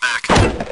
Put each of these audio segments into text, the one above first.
Back.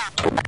You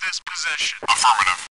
this position. Affirmative.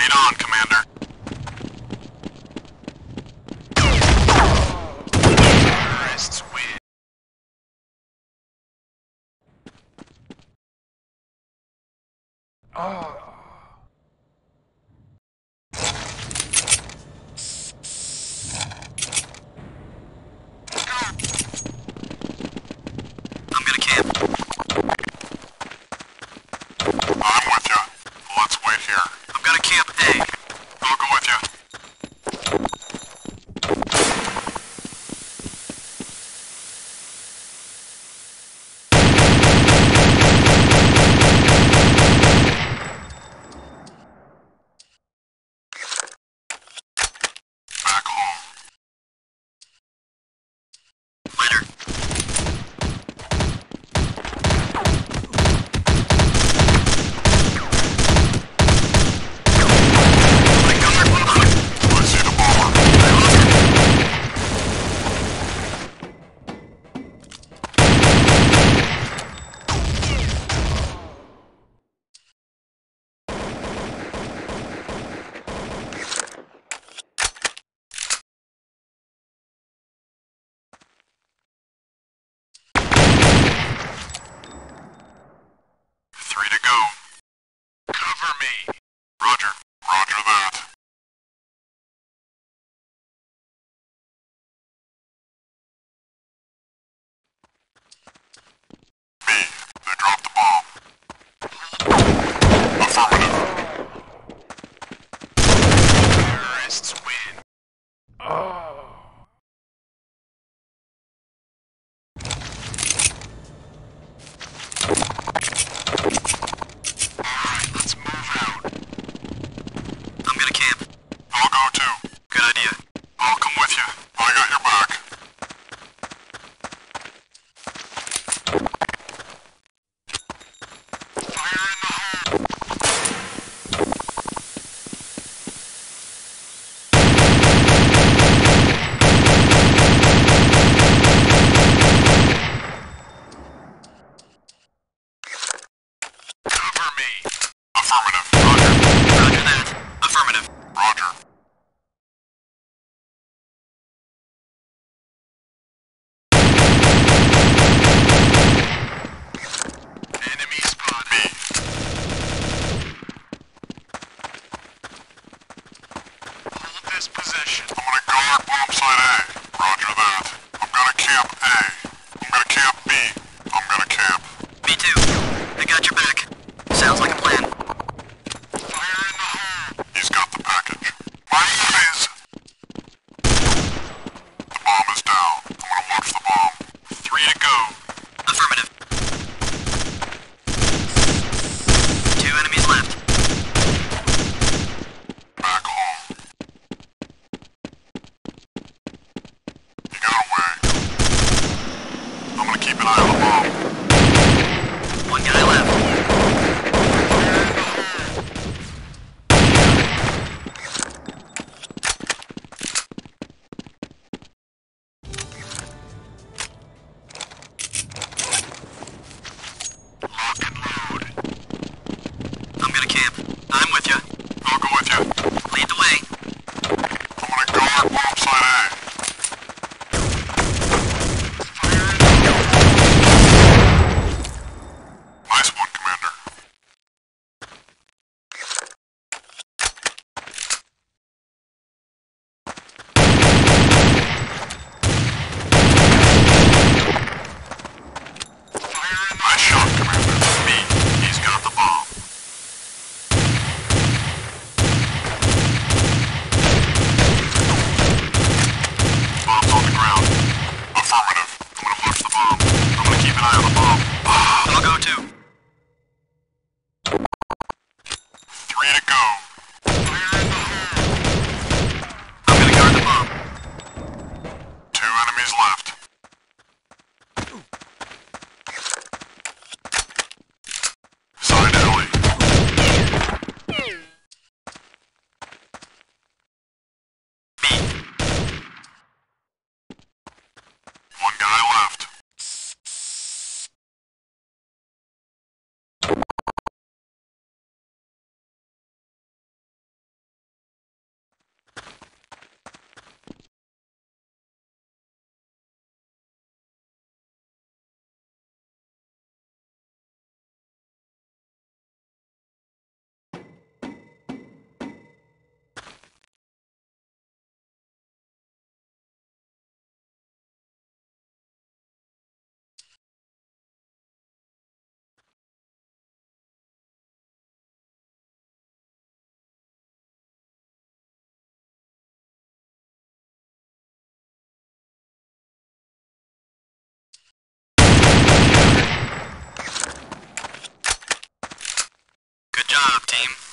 Lead on. forward. Good job, team.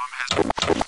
Has...